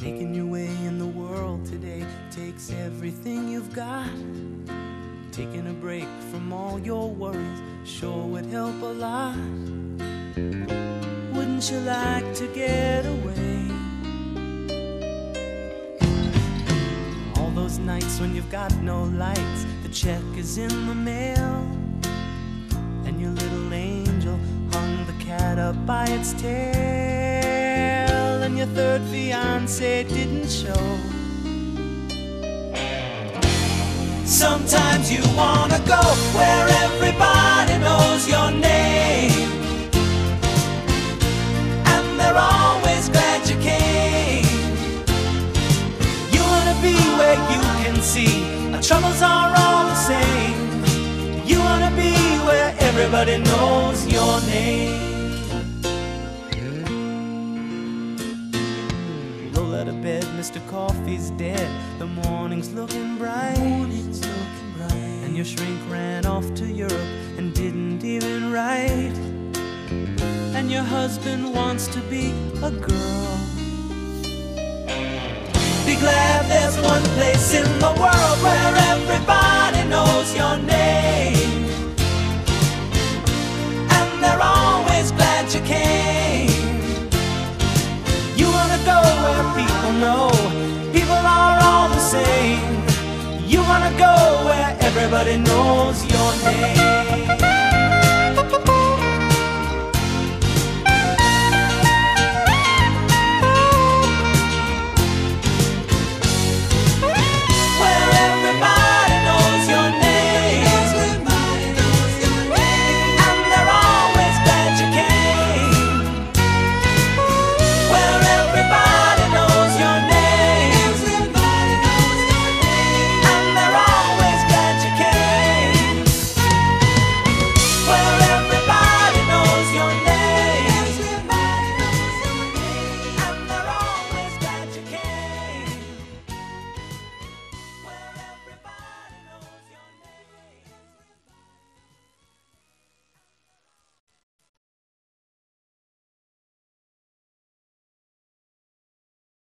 Making your way in the world today takes everything you've got. Taking a break from all your worries sure would help a lot. Wouldn't you like to get away? All those nights when you've got no lights, the check is in the mail, and your little angel hung the cat up by its tail, fiance didn't show. Sometimes you wanna go where everybody knows your name. And they're always glad you came. You wanna be where you can see our troubles are all the same. You wanna be where everybody knows your name. Mr. Coffee's dead. The morning's looking bright. Morning's looking bright. And your shrink ran off to Europe and didn't even write. And your husband wants to be a girl. Be glad there's one place in You wanna go where everybody knows your name.